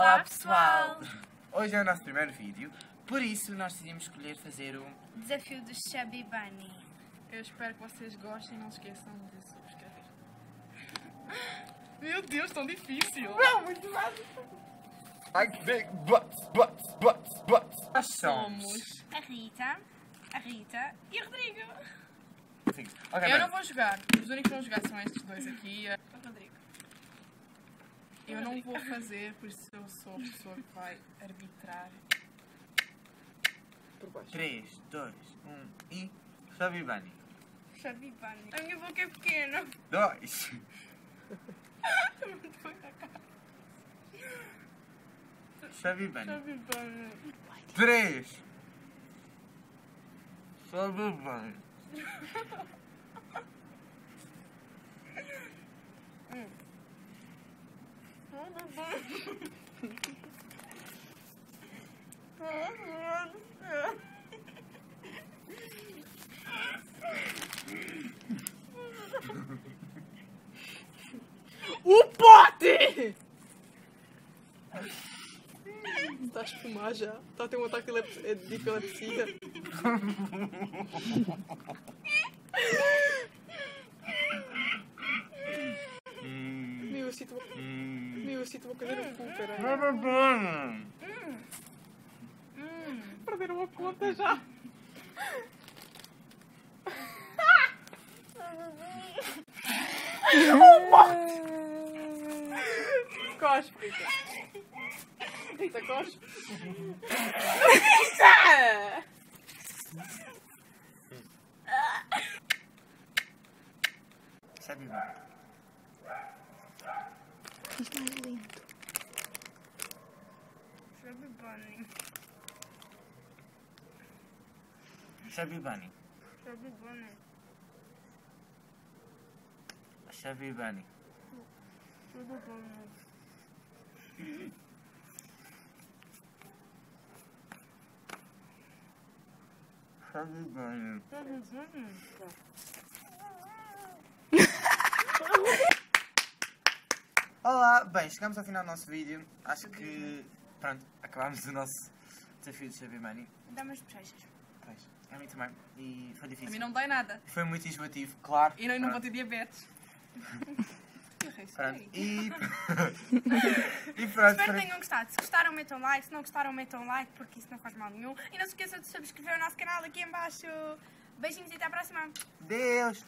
Olá pessoal! Hoje é o nosso primeiro vídeo, por isso nós decidimos escolher fazer um Desafio do Chubby Bunny. Eu espero que vocês gostem e não se esqueçam de subscrever. Meu Deus, tão difícil! Não, muito básico! Like big butts, butts, butts, butts. Nós somos. A Rita, a Rita e o Rodrigo. Sim. Ok, Eu bem. não vou jogar. Os únicos que vão jogar são estes dois aqui. O Rodrigo. Eu não vou fazer, por isso eu sou a pessoa que vai arbitrar. Por baixo. 3, 2, 1 e. Chubby Bunny. A minha boca é pequena. 2. Chubby Bunny. Chubby Bunny. 3. Chubby O pote! Está a espumar já. Está a ter um ataque de epilepsia- de epilepsia. Hum. Meu, eu sinto uma... Hum. Meu, eu sinto uma coisa no cu, peraí. Bunny. Perderam a conta já. Cospe, Rita. Rita, cospe. Rita! Fiz mais lento. Sabe Bunny. Sabe Bunny. Sabe Bunny. Sabe Bunny. Sabe Bunny. Sabe Bunny. Sabe Bunny. Olá, bem, chegamos ao final do nosso vídeo. Acho que, pronto, acabámos o nosso desafio de Chubby Bunny. Dá-me as bochechas. Pois, a mim também. E foi A difícil. mim não me dá nada. Foi muito enjoativo, claro. E não, não vou ter diabetes. Pronto. sei. E. e pronto. Espero que tenham gostado. Se gostaram, metam like. Se não gostaram, metam like, porque isso não faz mal nenhum. E não se esqueçam de subscrever o nosso canal aqui em baixo. Beijinhos e até à próxima. Deus!